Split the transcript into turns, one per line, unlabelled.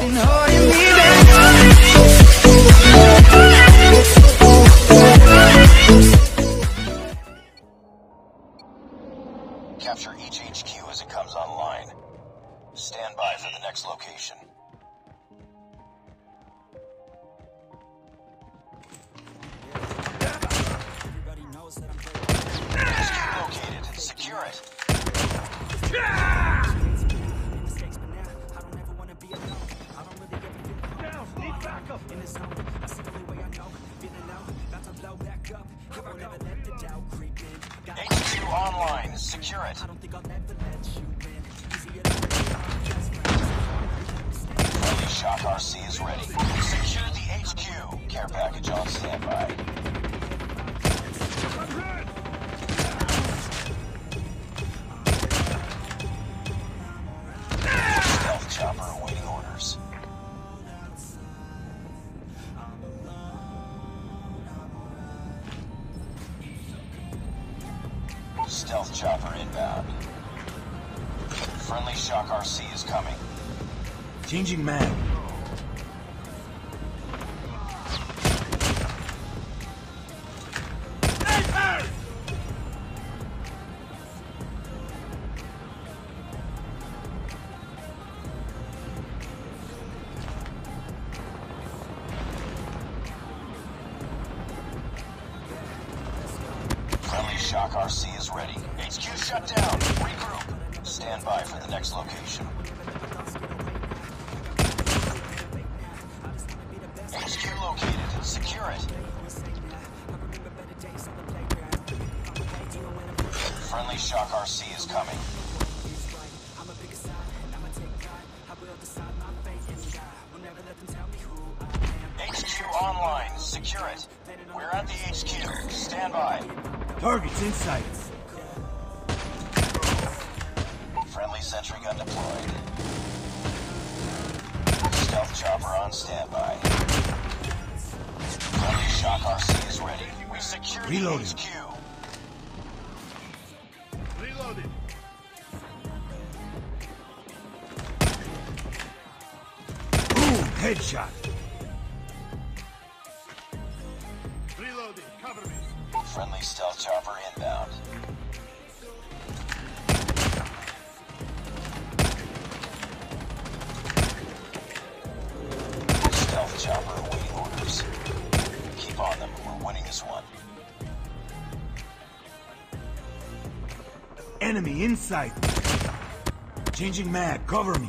Capture each HQ as it comes online. Stand by for the next location. HQ online. Secure it. Friendly Shock RC is ready. Secure the HQ. Care package on standby. Stealth chopper awaiting orders. Stealth chopper inbound. Friendly Shock RC is coming.
Changing mag.
Shock RC is ready. HQ shut down. Regroup. Stand by for the next location. HQ located. Secure it. Friendly Shock RC is coming. HQ online. Secure it. We're at the HQ. Stand by.
Targets in sight.
Friendly sentry gun deployed. Stealth chopper on standby. Friendly shock RC is ready. We secured the
Reloading.
HQ.
Reloading.
Boom! Headshot.
Friendly stealth chopper inbound. Stealth chopper awaiting orders. Keep on them. We're winning this one.
Enemy in sight. Changing mag. Cover me.